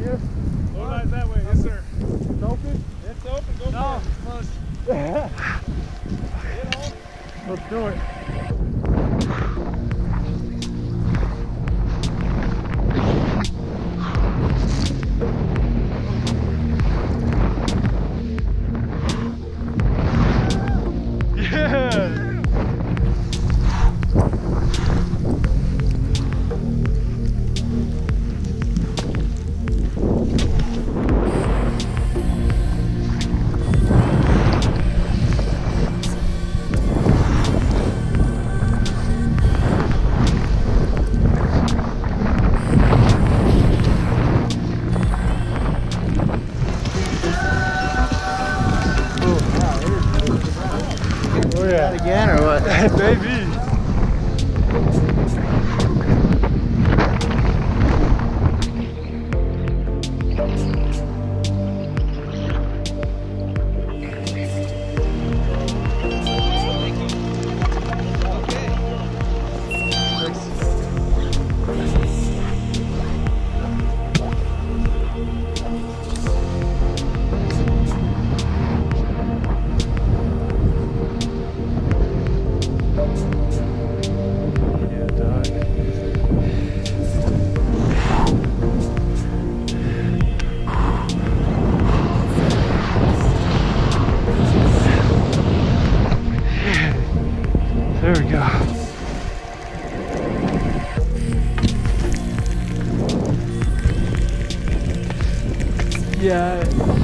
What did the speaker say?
here? Lorelei's that way, yes sir. It's open? It's open, go No. for it. Let's do it. Yeah. Again or what? Maybe. There we go. Yeah.